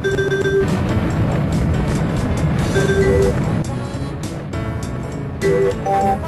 Thank you.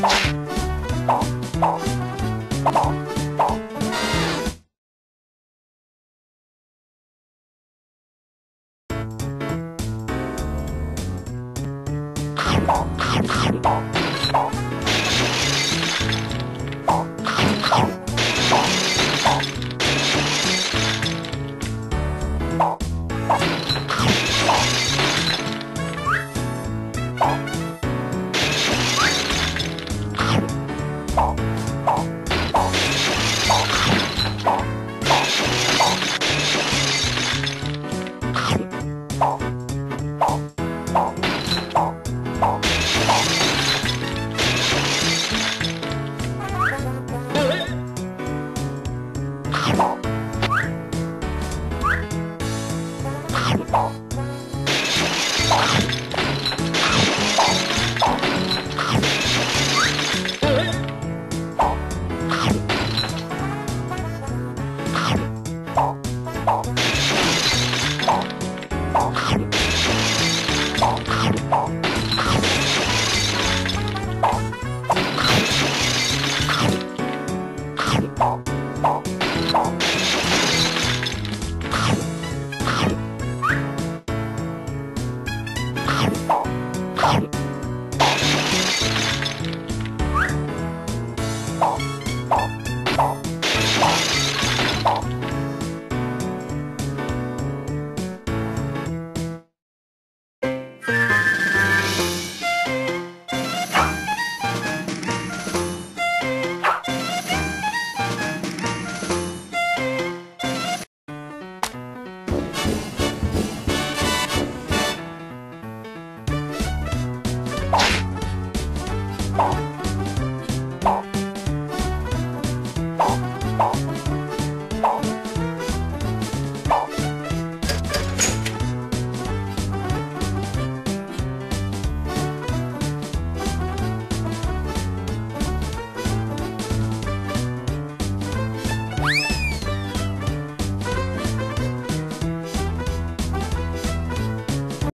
Bye. Oh.